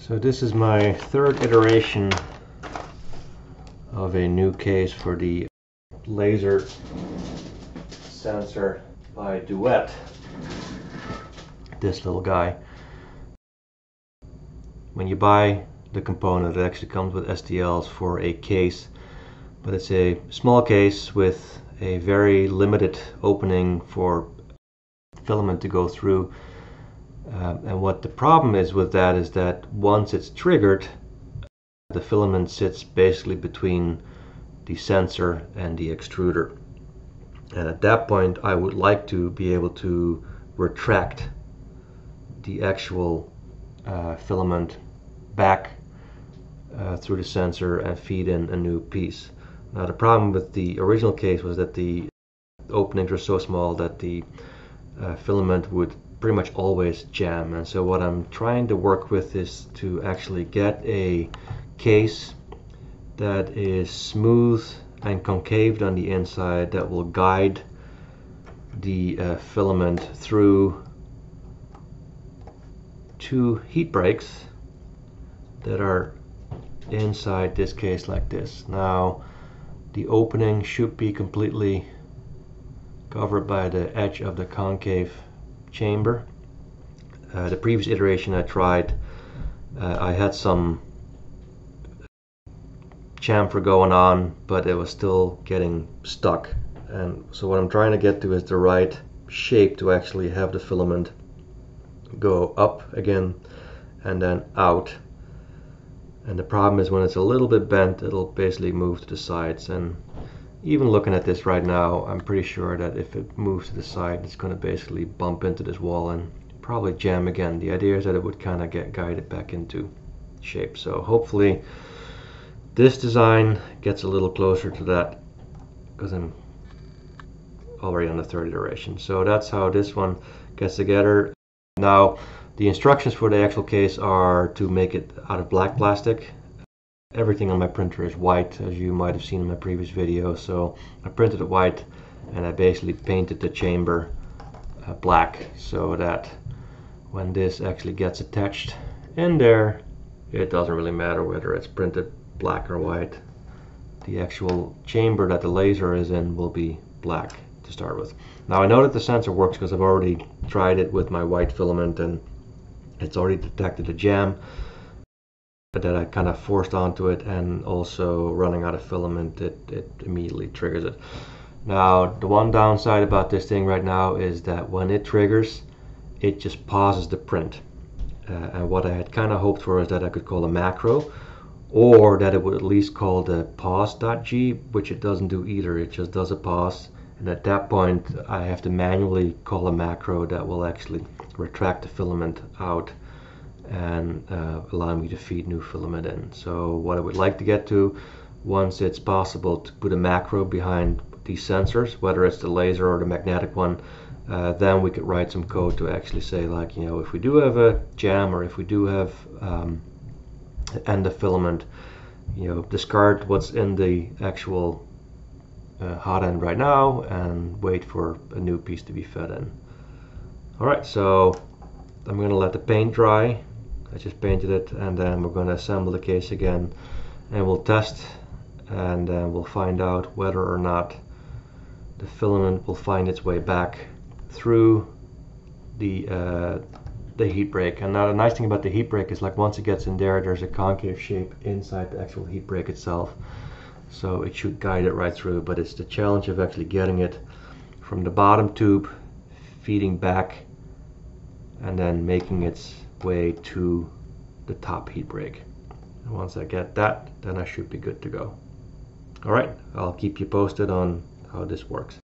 So this is my third iteration of a new case for the laser sensor by Duet. This little guy. When you buy the component, it actually comes with STLs for a case, but it's a small case with a very limited opening for filament to go through um, and what the problem is with that is that once it's triggered, the filament sits basically between the sensor and the extruder. And at that point, I would like to be able to retract the actual uh, filament back uh, through the sensor and feed in a new piece. Now the problem with the original case was that the openings were so small that the uh, filament would pretty much always jam and so what I'm trying to work with is to actually get a case that is smooth and concaved on the inside that will guide the uh, filament through two heat breaks that are inside this case like this. Now the opening should be completely covered by the edge of the concave chamber. Uh, the previous iteration I tried, uh, I had some chamfer going on, but it was still getting stuck. And so what I'm trying to get to is the right shape to actually have the filament go up again and then out. And the problem is when it's a little bit bent, it'll basically move to the sides. And even looking at this right now, I'm pretty sure that if it moves to the side, it's going to basically bump into this wall and probably jam again. The idea is that it would kind of get guided back into shape. So hopefully this design gets a little closer to that because I'm already on the third iteration. So that's how this one gets together. Now the instructions for the actual case are to make it out of black plastic Everything on my printer is white, as you might have seen in my previous video. So I printed it white and I basically painted the chamber uh, black so that when this actually gets attached in there, it doesn't really matter whether it's printed black or white. The actual chamber that the laser is in will be black to start with. Now I know that the sensor works because I've already tried it with my white filament and it's already detected a jam that I kind of forced onto it and also running out of filament it, it immediately triggers it. Now the one downside about this thing right now is that when it triggers it just pauses the print. Uh, and what I had kind of hoped for is that I could call a macro or that it would at least call the pause.g which it doesn't do either. It just does a pause and at that point I have to manually call a macro that will actually retract the filament out and uh, allow me to feed new filament in. So what I would like to get to once it's possible to put a macro behind these sensors, whether it's the laser or the magnetic one, uh, then we could write some code to actually say like, you know, if we do have a jam or if we do have um, end of filament, you know, discard what's in the actual uh, hot end right now and wait for a new piece to be fed in. All right, so I'm going to let the paint dry I just painted it and then we're going to assemble the case again and we'll test and then we'll find out whether or not the filament will find its way back through the uh, the heat break. And now the nice thing about the heat break is like once it gets in there there's a concave shape inside the actual heat break itself. So it should guide it right through but it's the challenge of actually getting it from the bottom tube feeding back and then making its way to the top heat break. And once I get that, then I should be good to go. All right, I'll keep you posted on how this works.